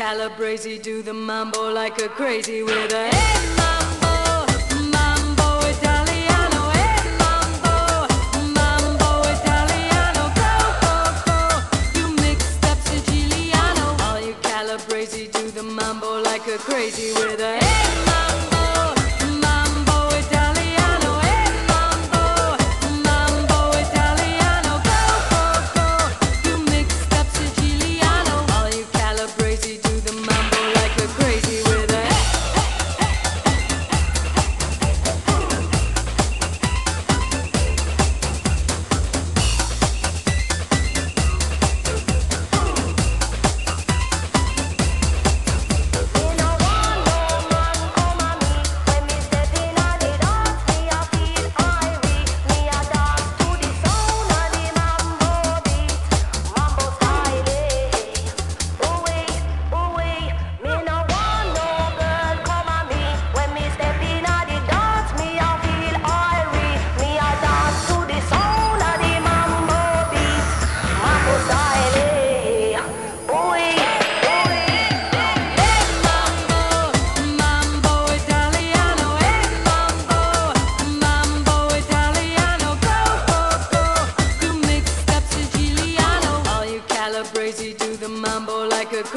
calabrese do the mambo like a crazy with a hey mambo, mambo Italiano, hey mambo, mambo Italiano, go go go. You mixed up Siciliano, all you calabrese do the mambo like a crazy with a hey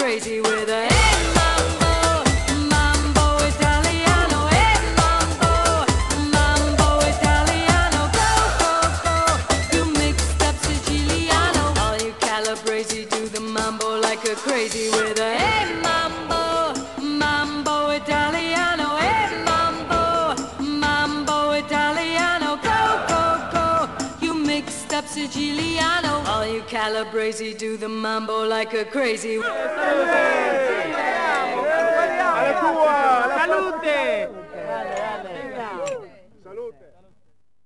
crazy with a hey mambo, mambo Italiano, hey mambo, mambo Italiano, go go go. You mixed up Siciliano, all you calabrese do the mambo like a crazy with a hey mambo, mambo Italiano, Siciliano, all you calabrese do the mambo like a crazy.